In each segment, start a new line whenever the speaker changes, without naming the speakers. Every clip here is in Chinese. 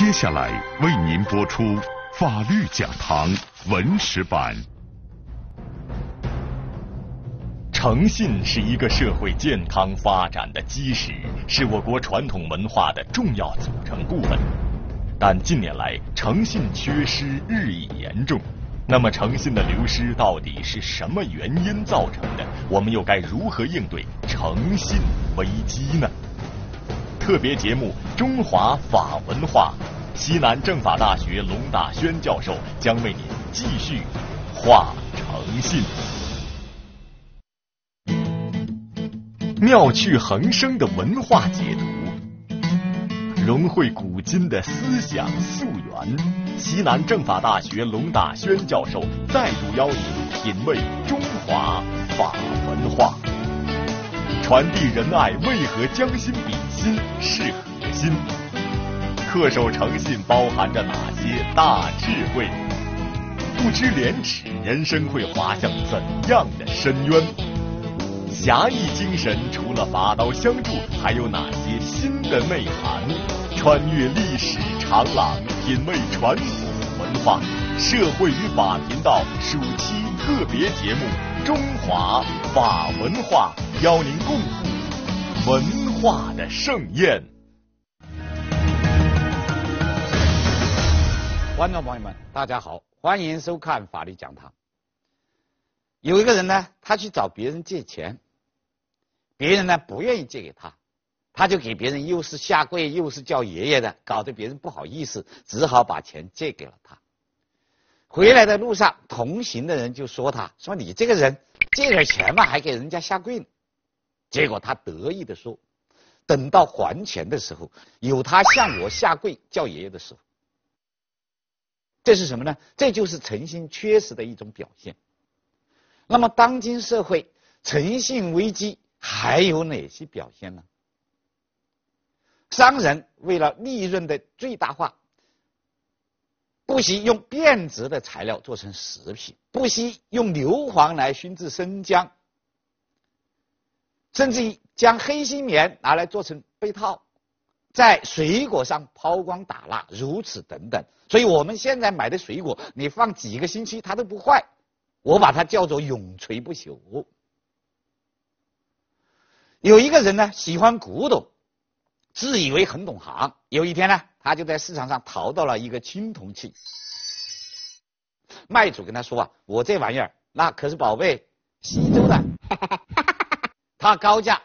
接下来为您播出《法律讲堂》文史版。诚信是一个社会健康发展的基石，是我国传统文化的重要组成部分。但近年来，诚信缺失日益严重。那么，诚信的流失到底是什么原因造成的？我们又该如何应对诚信危机呢？特别节目《中华法文化》，西南政法大学龙大轩教授将为您继续画诚信。妙趣横生的文化解读，融汇古今的思想溯源。西南政法大学龙大轩教授再度邀您品味中华法文化，传递仁爱为何将心比心是核心？恪守诚信包含着哪些大智慧？不知廉耻，人生会滑向怎样的深渊？侠义精神除了拔刀相助，还有哪些新的内涵？穿越历史长廊，品味传统文化。社会与法频道暑期特别节目《中华法文化》，邀您共赴文化的盛宴。
观众朋友们，大家好，欢迎收看法律讲堂。有一个人呢，他去找别人借钱。别人呢不愿意借给他，他就给别人又是下跪又是叫爷爷的，搞得别人不好意思，只好把钱借给了他。回来的路上，同行的人就说他说你这个人借点钱嘛，还给人家下跪呢。结果他得意地说，等到还钱的时候，有他向我下跪叫爷爷的时候，这是什么呢？这就是诚信缺失的一种表现。那么当今社会诚信危机。还有哪些表现呢？商人为了利润的最大化，不惜用变质的材料做成食品，不惜用硫磺来熏制生姜，甚至于将黑心棉拿来做成被套，在水果上抛光打蜡，如此等等。所以我们现在买的水果，你放几个星期它都不坏，我把它叫做永垂不朽。有一个人呢，喜欢古董，自以为很懂行。有一天呢，他就在市场上淘到了一个青铜器。卖主跟他说啊：“我这玩意儿那可是宝贝，西周的。”他高价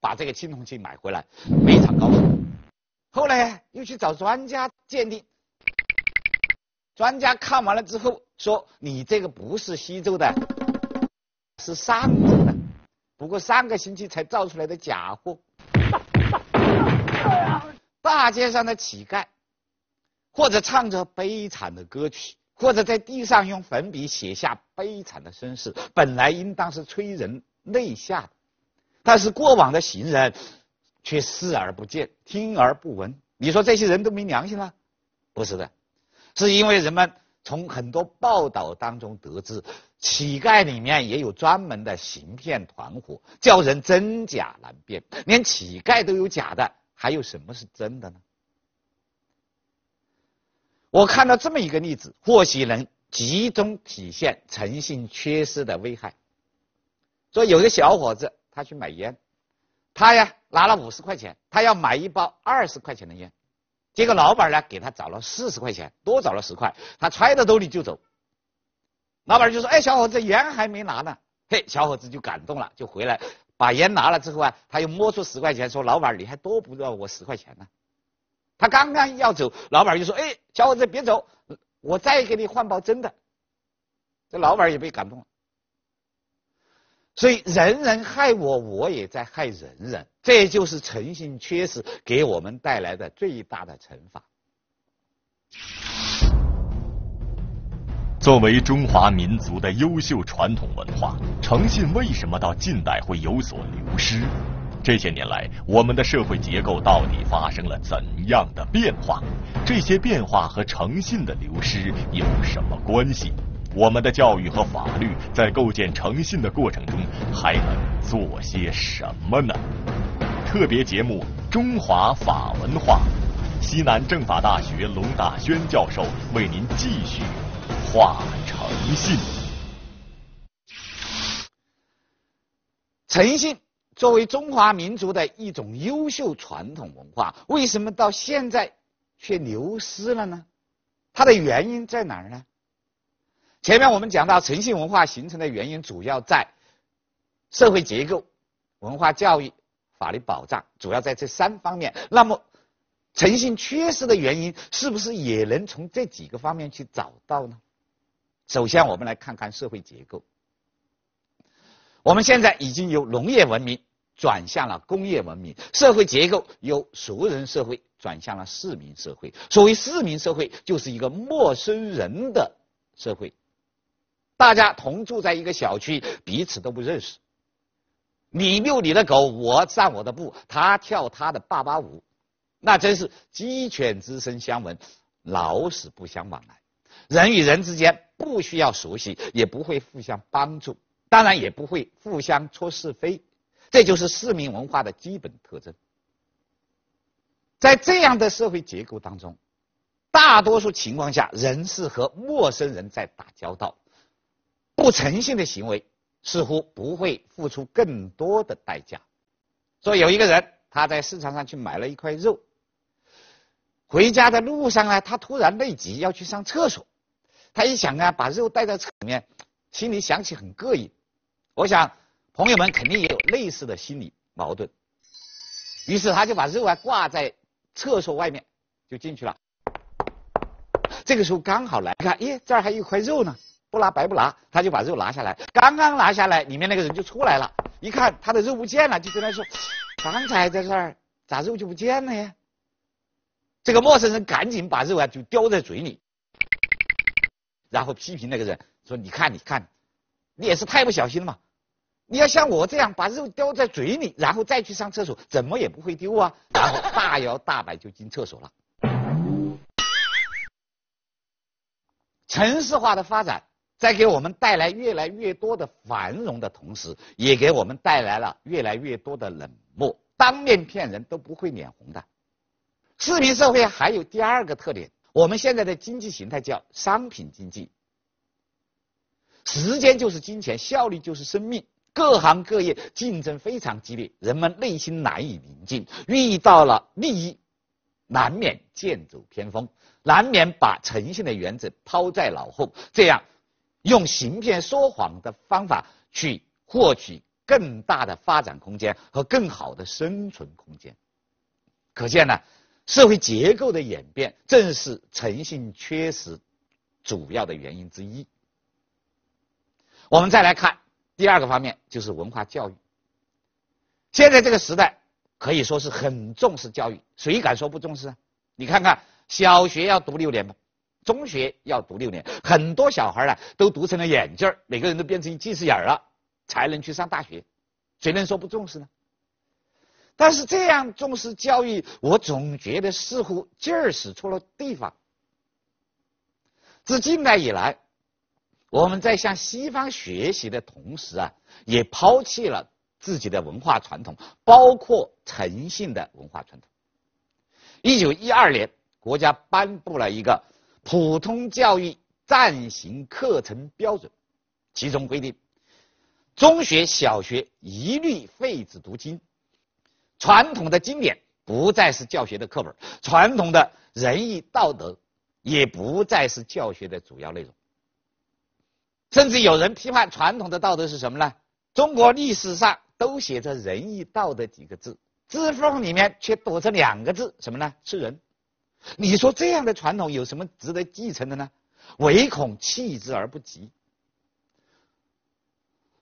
把这个青铜器买回来，非常高兴。后来又去找专家鉴定，专家看完了之后说：“你这个不是西周的，是上周的。”不过上个星期才造出来的假货，大街上的乞丐，或者唱着悲惨的歌曲，或者在地上用粉笔写下悲惨的身世，本来应当是催人泪下的，但是过往的行人却视而不见，听而不闻。你说这些人都没良心吗？不是的，是因为人们。从很多报道当中得知，乞丐里面也有专门的行骗团伙，叫人真假难辨。连乞丐都有假的，还有什么是真的呢？我看到这么一个例子，或许能集中体现诚信缺失的危害。说有个小伙子，他去买烟，他呀拿了五十块钱，他要买一包二十块钱的烟。结果老板呢给他找了四十块钱，多找了十块，他揣到兜里就走。老板就说：“哎，小伙子，烟还没拿呢。”嘿，小伙子就感动了，就回来把烟拿了之后啊，他又摸出十块钱，说：“老板，你还多不要我十块钱呢。”他刚刚要走，老板就说：“哎，小伙子别走，我再给你换包真的。”这老板也被感动了。所以，人人害我，我也在害人人。这就是诚信缺失给我们带来的最大的惩罚。
作为中华民族的优秀传统文化，诚信为什么到近代会有所流失？这些年来，我们的社会结构到底发生了怎样的变化？这些变化和诚信的流失有什么关系？我们的教育和法律在构建诚信的过程中还能做些什么呢？特别节目《中华法文化》，西南政法大学龙大轩教授为您继续化诚信。
诚信作为中华民族的一种优秀传统文化，为什么到现在却流失了呢？它的原因在哪儿呢？前面我们讲到，诚信文化形成的原因主要在社会结构、文化教育、法律保障，主要在这三方面。那么，诚信缺失的原因是不是也能从这几个方面去找到呢？首先，我们来看看社会结构。我们现在已经由农业文明转向了工业文明，社会结构由熟人社会转向了市民社会。所谓市民社会，就是一个陌生人的社会，大家同住在一个小区，彼此都不认识。你遛你的狗，我散我的步，他跳他的坝坝舞，那真是鸡犬之声相闻，老死不相往来。人与人之间不需要熟悉，也不会互相帮助。当然也不会互相戳是非，这就是市民文化的基本特征。在这样的社会结构当中，大多数情况下，人是和陌生人在打交道，不诚信的行为似乎不会付出更多的代价。说有一个人他在市场上去买了一块肉，回家的路上呢，他突然内急要去上厕所，他一想啊，把肉带在车里面，心里想起很膈应。我想，朋友们肯定也有类似的心理矛盾，于是他就把肉啊挂在厕所外面，就进去了。这个时候刚好来看，咦，这儿还有一块肉呢，不拿白不拿，他就把肉拿下来。刚刚拿下来，里面那个人就出来了，一看他的肉不见了，就跟他说：“刚才在这儿，咋肉就不见了呀？”这个陌生人赶紧把肉啊就叼在嘴里，然后批评那个人说：“你看，你看，你也是太不小心了嘛。”你要像我这样把肉叼在嘴里，然后再去上厕所，怎么也不会丢啊！然后大摇大摆就进厕所了。城市化的发展在给我们带来越来越多的繁荣的同时，也给我们带来了越来越多的冷漠。当面骗人都不会脸红的。市民社会还有第二个特点，我们现在的经济形态叫商品经济，时间就是金钱，效率就是生命。各行各业竞争非常激烈，人们内心难以宁静，遇到了利益，难免剑走偏锋，难免把诚信的原则抛在脑后，这样用行骗说谎的方法去获取更大的发展空间和更好的生存空间。可见呢，社会结构的演变正是诚信缺失主要的原因之一。我们再来看。第二个方面就是文化教育。现在这个时代可以说是很重视教育，谁敢说不重视啊？你看看，小学要读六年吧，中学要读六年，很多小孩呢都读成了眼镜儿每个人都变成近视眼儿了，才能去上大学，谁能说不重视呢？但是这样重视教育，我总觉得似乎劲儿使错了地方。自近代以来。我们在向西方学习的同时啊，也抛弃了自己的文化传统，包括诚信的文化传统。一九一二年，国家颁布了一个普通教育暂行课程标准，其中规定，中学、小学一律废止读经，传统的经典不再是教学的课本，传统的仁义道德也不再是教学的主要内容。甚至有人批判传统的道德是什么呢？中国历史上都写着仁义道德几个字，字缝里面却躲着两个字，什么呢？吃人。你说这样的传统有什么值得继承的呢？唯恐弃之而不及。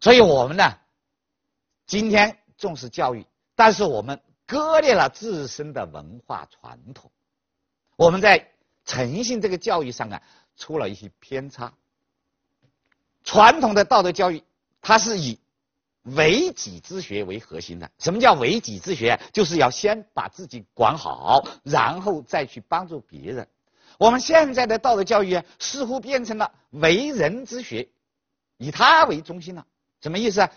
所以我们呢，今天重视教育，但是我们割裂了自身的文化传统，我们在诚信这个教育上啊，出了一些偏差。传统的道德教育，它是以为己之学为核心的。什么叫为己之学？就是要先把自己管好，然后再去帮助别人。我们现在的道德教育似乎变成了为人之学，以他为中心了。什么意思啊？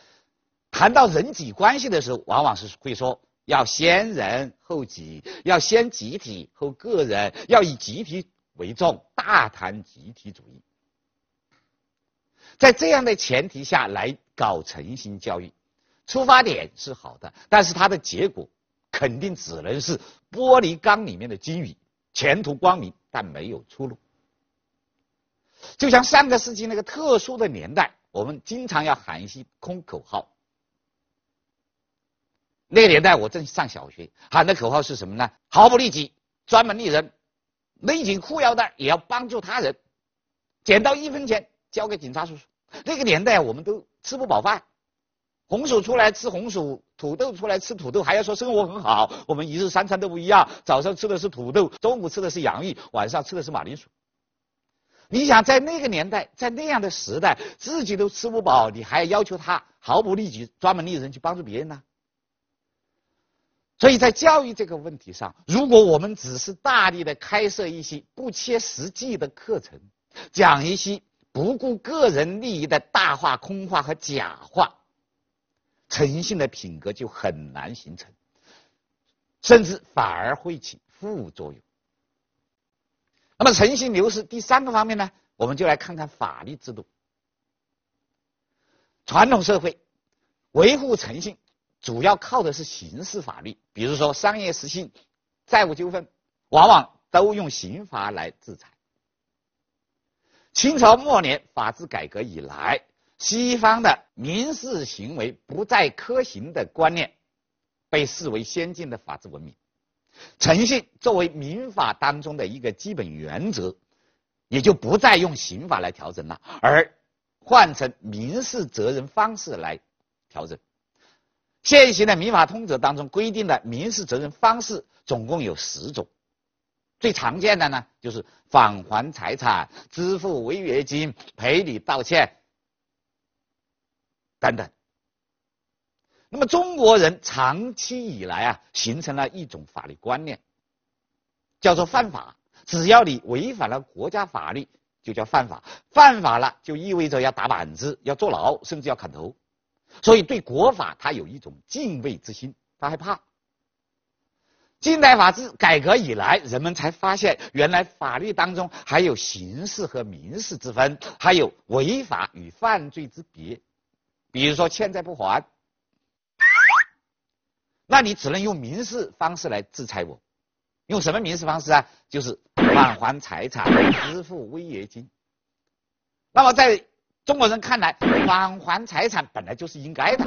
谈到人际关系的时候，往往是会说要先人后己，要先集体后个人，要以集体为重，大谈集体主义。在这样的前提下来搞诚信教育，出发点是好的，但是它的结果肯定只能是玻璃缸里面的金鱼，前途光明，但没有出路。就像上个世纪那个特殊的年代，我们经常要喊一些空口号。那个年代我正上小学，喊的口号是什么呢？毫不利己，专门利人，勒紧裤腰带也要帮助他人，捡到一分钱交给警察叔叔。那个年代我们都吃不饱饭，红薯出来吃红薯，土豆出来吃土豆，还要说生活很好。我们一日三餐都不一样，早上吃的是土豆，中午吃的是洋芋，晚上吃的是马铃薯。你想在那个年代，在那样的时代，自己都吃不饱，你还要求他毫不利己、专门利人去帮助别人呢？所以在教育这个问题上，如果我们只是大力的开设一些不切实际的课程，讲一些不顾个人利益的大话、空话和假话，诚信的品格就很难形成，甚至反而会起副作用。那么诚信流失第三个方面呢，我们就来看看法律制度。传统社会维护诚信。主要靠的是刑事法律，比如说商业失信、债务纠纷，往往都用刑法来制裁。清朝末年法治改革以来，西方的民事行为不再科刑的观念，被视为先进的法治文明。诚信作为民法当中的一个基本原则，也就不再用刑法来调整了，而换成民事责任方式来调整。现行的民法通则当中规定的民事责任方式总共有十种，最常见的呢就是返还财产、支付违约金、赔礼道歉等等。那么中国人长期以来啊，形成了一种法律观念，叫做犯法，只要你违反了国家法律，就叫犯法，犯法了就意味着要打板子、要坐牢，甚至要砍头。所以，对国法他有一种敬畏之心，他害怕。近代法制改革以来，人们才发现，原来法律当中还有刑事和民事之分，还有违法与犯罪之别。比如说，欠债不还，那你只能用民事方式来制裁我。用什么民事方式啊？就是返还财产、支付违约金。那么在中国人看来，返还财产本来就是应该的，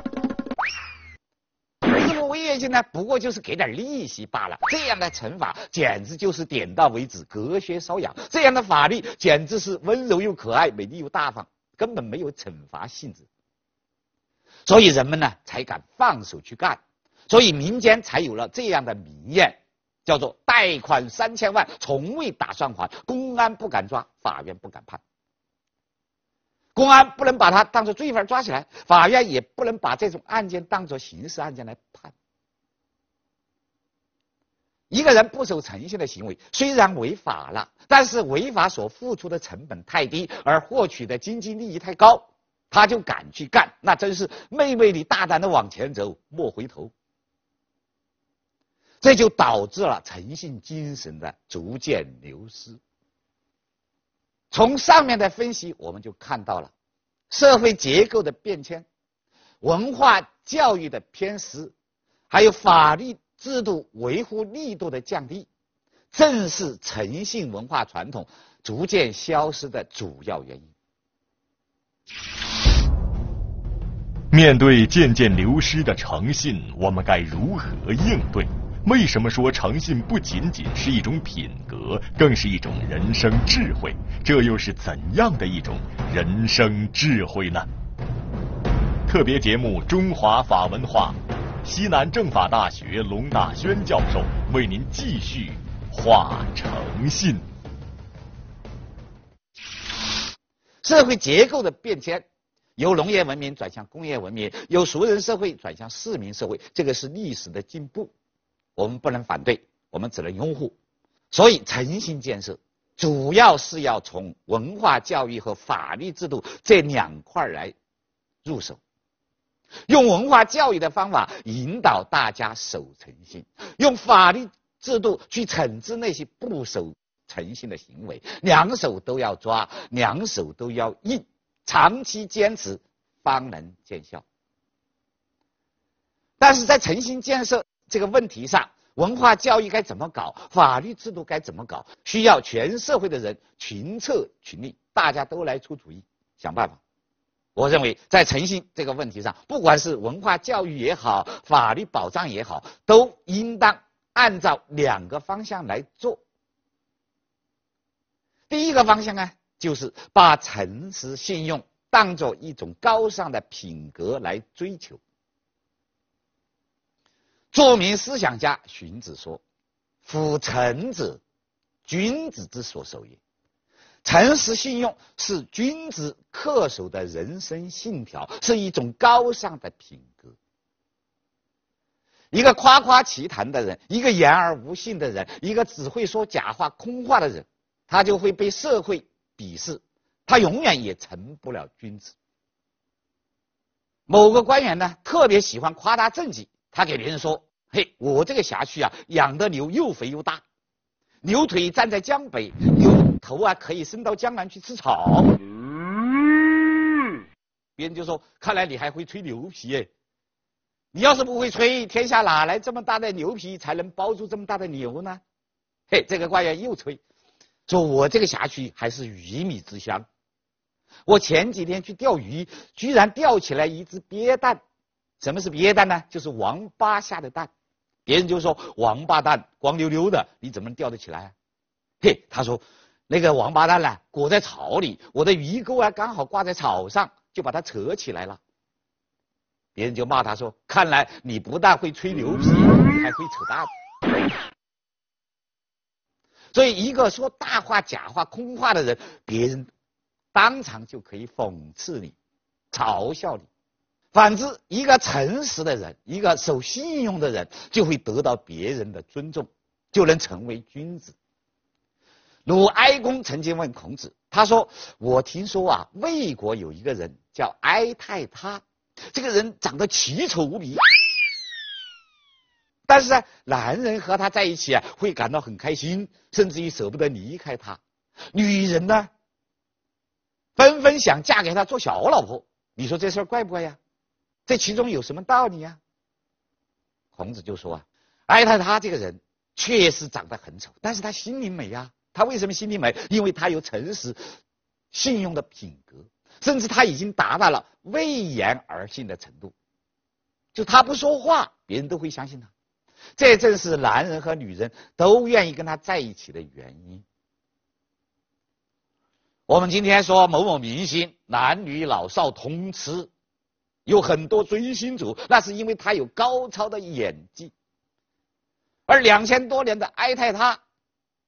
支付违约金呢，不过就是给点利息罢了。这样的惩罚简直就是点到为止、隔靴搔痒。这样的法律简直是温柔又可爱、美丽又大方，根本没有惩罚性质。所以人们呢才敢放手去干，所以民间才有了这样的民谚，叫做“贷款三千万，从未打算还，公安不敢抓，法院不敢判。”公安不能把他当做罪犯抓起来，法院也不能把这种案件当做刑事案件来判。一个人不守诚信的行为虽然违法了，但是违法所付出的成本太低，而获取的经济利益太高，他就敢去干，那真是妹妹你大胆的往前走，莫回头。这就导致了诚信精神的逐渐流失。从上面的分析，我们就看到了社会结构的变迁、文化教育的偏失，还有法律制度维护力度的降低，正是诚信文化传统逐渐消失的主要原因。
面对渐渐流失的诚信，我们该如何应对？为什么说诚信不仅仅是一种品格，更是一种人生智慧？这又是怎样的一种人生智慧呢？特别节目《中华法文化》，西南政法大学龙大轩教授为您继续画诚信。
社会结构的变迁，由农业文明转向工业文明，由熟人社会转向市民社会，这个是历史的进步。我们不能反对，我们只能拥护。所以，诚信建设主要是要从文化教育和法律制度这两块来入手。用文化教育的方法引导大家守诚信，用法律制度去惩治那些不守诚信的行为，两手都要抓，两手都要硬，长期坚持方能见效。但是在诚信建设这个问题上，文化教育该怎么搞，法律制度该怎么搞，需要全社会的人群策群力，大家都来出主意，想办法。我认为，在诚信这个问题上，不管是文化教育也好，法律保障也好，都应当按照两个方向来做。第一个方向呢，就是把诚实信用当做一种高尚的品格来追求。著名思想家荀子说：“夫诚者，君子之所守也。”诚实信用是君子恪守的人生信条，是一种高尚的品格。一个夸夸其谈的人，一个言而无信的人，一个只会说假话、空话的人，他就会被社会鄙视，他永远也成不了君子。某个官员呢，特别喜欢夸大政绩，他给别人说：“嘿，我这个辖区啊，养的牛又肥又大，牛腿站在江北，牛。”头啊，可以伸到江南去吃草。别人就说：“看来你还会吹牛皮哎！你要是不会吹，天下哪来这么大的牛皮才能包住这么大的牛呢？”嘿，这个官员又吹，说我这个辖区还是鱼米之乡。我前几天去钓鱼，居然钓起来一只鳖蛋。什么是鳖蛋呢？就是王八下的蛋。别人就说：“王八蛋光溜溜的，你怎么钓得起来？”嘿，他说。那个王八蛋呢，裹在草里，我的鱼钩啊刚好挂在草上，就把它扯起来了。别人就骂他说：“看来你不但会吹牛皮，还会扯蛋。”所以，一个说大话、假话、空话的人，别人当场就可以讽刺你、嘲笑你；反之，一个诚实的人，一个守信用的人，就会得到别人的尊重，就能成为君子。鲁哀公曾经问孔子，他说：“我听说啊，魏国有一个人叫哀太他，这个人长得奇丑无比，但是呢，男人和他在一起啊，会感到很开心，甚至于舍不得离开他。女人呢，纷纷想嫁给他做小老婆。你说这事儿怪不怪呀？这其中有什么道理呀？”孔子就说：“啊，哀叹他这个人确实长得很丑，但是他心灵美呀。”他为什么心灵美？因为他有诚实、信用的品格，甚至他已经达到了未言而信的程度。就他不说话，别人都会相信他。这正是男人和女人都愿意跟他在一起的原因。我们今天说某某明星男女老少通吃，有很多追星族，那是因为他有高超的演技。而两千多年的哀叹他。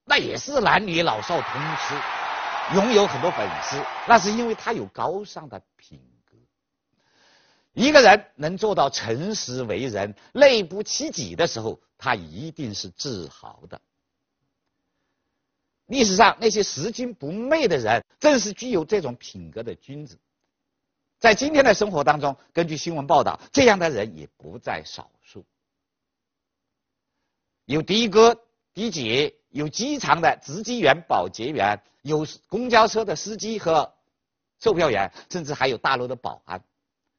那也是男女老少通吃，拥有很多粉丝，那是因为他有高尚的品格。一个人能做到诚实为人、内不欺己的时候，他一定是自豪的。历史上那些拾金不昧的人，正是具有这种品格的君子。在今天的生活当中，根据新闻报道，这样的人也不在少数。有的哥、的姐。有机场的值机员、保洁员，有公交车的司机和售票员，甚至还有大楼的保安。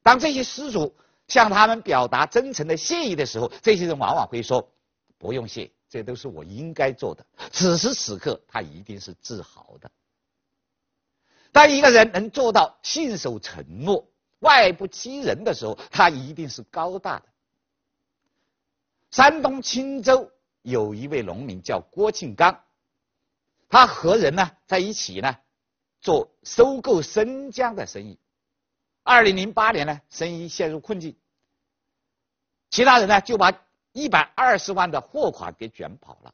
当这些失主向他们表达真诚的谢意的时候，这些人往往会说：“不用谢，这都是我应该做的。”此时此刻，他一定是自豪的。当一个人能做到信守承诺、外不欺人的时候，他一定是高大的。山东青州。有一位农民叫郭庆刚，他和人呢在一起呢做收购生姜的生意。二零零八年呢，生意陷入困境，其他人呢就把一百二十万的货款给卷跑了。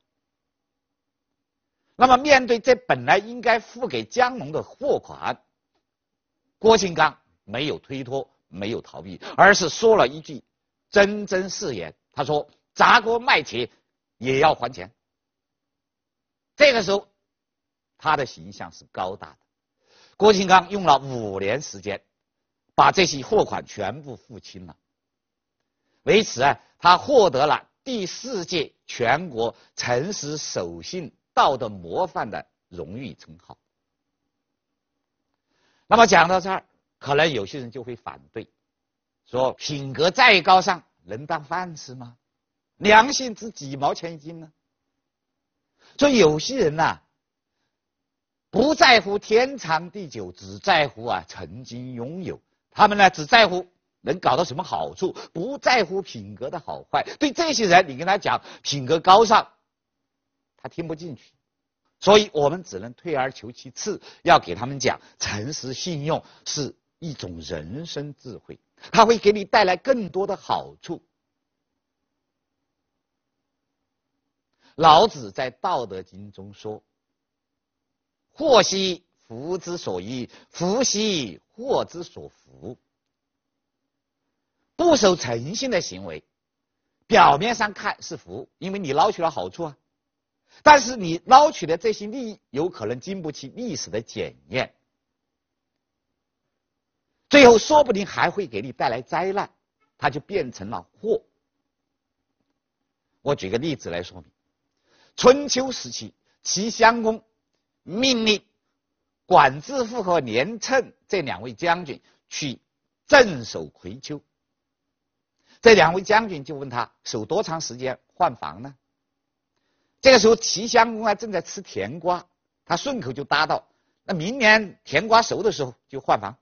那么面对这本来应该付给姜龙的货款，郭庆刚没有推脱，没有逃避，而是说了一句真真誓言，他说：“砸锅卖铁。”也要还钱。这个时候，他的形象是高大的。郭庆刚用了五年时间，把这些货款全部付清了。为此啊，他获得了第四届全国诚实守信道德模范的荣誉称号。那么讲到这儿，可能有些人就会反对，说品格再高尚，能当饭吃吗？良心值几毛钱一斤呢？所以有些人呐，不在乎天长地久，只在乎啊曾经拥有。他们呢，只在乎能搞到什么好处，不在乎品格的好坏。对这些人，你跟他讲品格高尚，他听不进去。所以我们只能退而求其次，要给他们讲诚实信用是一种人生智慧，它会给你带来更多的好处。老子在《道德经》中说：“祸兮福之所依，福兮祸之所伏。”不守诚信的行为，表面上看是福，因为你捞取了好处啊。但是你捞取的这些利益，有可能经不起历史的检验，最后说不定还会给你带来灾难，它就变成了祸。我举个例子来说明：春秋时期，齐襄公命令管至父和连称这两位将军去镇守葵丘。这两位将军就问他守多长时间换防呢？这个时候，齐襄公啊正在吃甜瓜，他顺口就答道：“那明年甜瓜熟的时候就换防，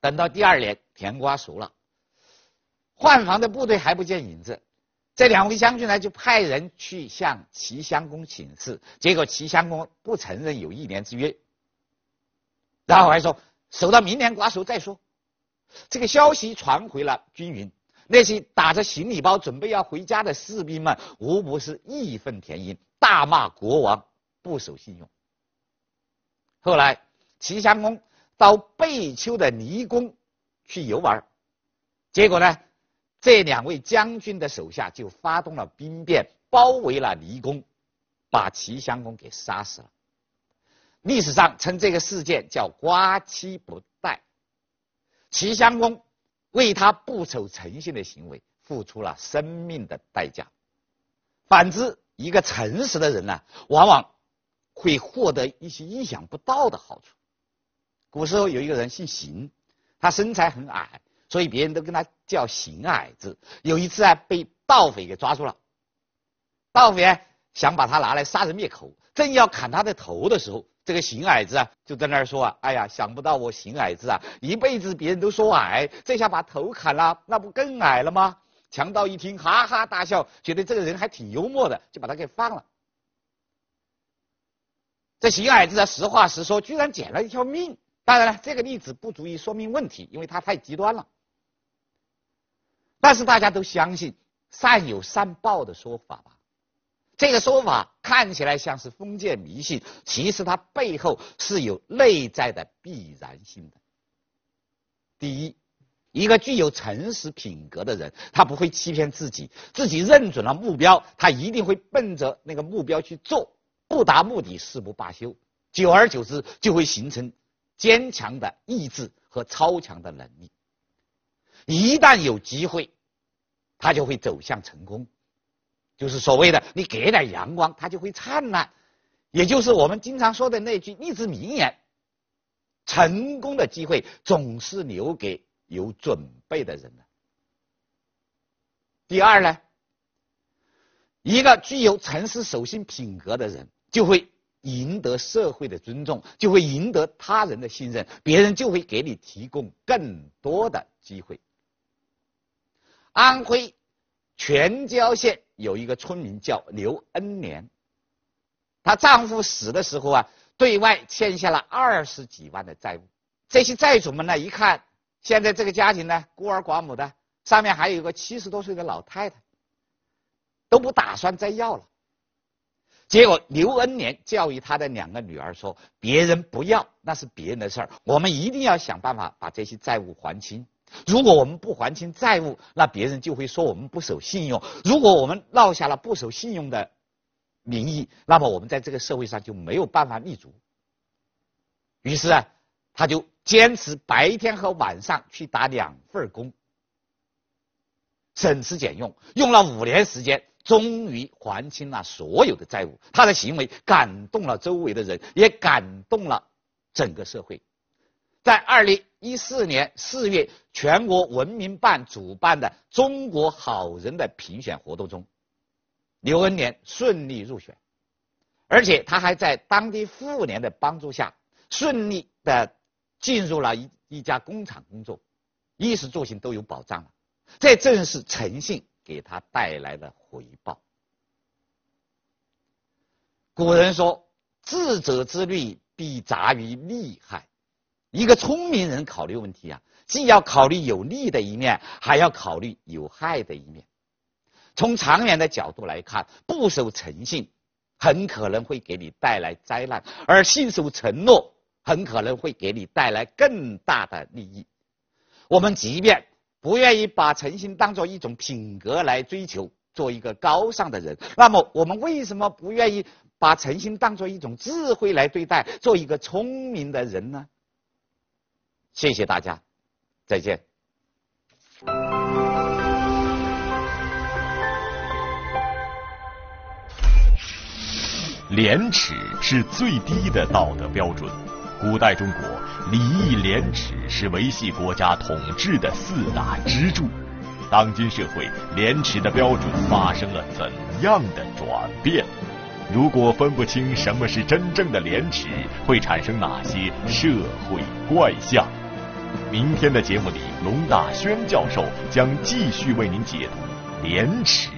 等到第二年甜瓜熟了，换防的部队还不见影子，这两位将军呢就派人去向齐襄公请示，结果齐襄公不承认有一年之约，然后还说守到明年瓜熟再说。这个消息传回了军营。”那些打着行李包准备要回家的士兵们，无不是义愤填膺，大骂国王不守信用。后来，齐襄公到贝丘的离宫去游玩，结果呢，这两位将军的手下就发动了兵变，包围了离宫，把齐襄公给杀死了。历史上称这个事件叫“瓜期不待”。齐襄公。为他不守诚信的行为付出了生命的代价。反之，一个诚实的人呢，往往会获得一些意想不到的好处。古时候有一个人姓邢，他身材很矮，所以别人都跟他叫邢矮子。有一次啊，被盗匪给抓住了，盗匪想把他拿来杀人灭口，正要砍他的头的时候。这个邢矮子啊，就在那儿说啊，哎呀，想不到我邢矮子啊，一辈子别人都说矮，这下把头砍了，那不更矮了吗？强盗一听，哈哈大笑，觉得这个人还挺幽默的，就把他给放了。这邢矮子啊，实话实说，居然捡了一条命。当然了，这个例子不足以说明问题，因为他太极端了。但是大家都相信善有善报的说法吧。这个说法看起来像是封建迷信，其实它背后是有内在的必然性的。第一，一个具有诚实品格的人，他不会欺骗自己，自己认准了目标，他一定会奔着那个目标去做，不达目的誓不罢休。久而久之，就会形成坚强的意志和超强的能力。一旦有机会，他就会走向成功。就是所谓的，你给点阳光，它就会灿烂。也就是我们经常说的那句励志名言：成功的机会总是留给有准备的人的。第二呢，一个具有诚实守信品格的人，就会赢得社会的尊重，就会赢得他人的信任，别人就会给你提供更多的机会。安徽全椒县。有一个村民叫刘恩莲，她丈夫死的时候啊，对外欠下了二十几万的债务。这些债主们呢，一看现在这个家庭呢，孤儿寡母的，上面还有一个七十多岁的老太太，都不打算再要了。结果刘恩莲教育他的两个女儿说：“别人不要那是别人的事儿，我们一定要想办法把这些债务还清。”如果我们不还清债务，那别人就会说我们不守信用。如果我们落下了不守信用的名义，那么我们在这个社会上就没有办法立足。于是啊，他就坚持白天和晚上去打两份工。省吃俭用，用了五年时间，终于还清了所有的债务。他的行为感动了周围的人，也感动了整个社会。在二零一四年四月，全国文明办主办的“中国好人”的评选活动中，刘恩年顺利入选，而且他还在当地妇联的帮助下，顺利的进入了一一家工厂工作，衣食住行都有保障了。这正是诚信给他带来的回报。古人说：“智者之虑，必杂于利害。”一个聪明人考虑问题啊，既要考虑有利的一面，还要考虑有害的一面。从长远的角度来看，不守诚信很可能会给你带来灾难，而信守承诺很可能会给你带来更大的利益。我们即便不愿意把诚信当做一种品格来追求，做一个高尚的人，那么我们为什么不愿意把诚信当做一种智慧来对待，做一个聪明的人呢？谢谢大家，再见。
廉耻是最低的道德标准。古代中国，礼义廉耻是维系国家统治的四大支柱。当今社会，廉耻的标准发生了怎样的转变？如果分不清什么是真正的廉耻，会产生哪些社会怪象？明天的节目里，龙大轩教授将继续为您解读廉耻。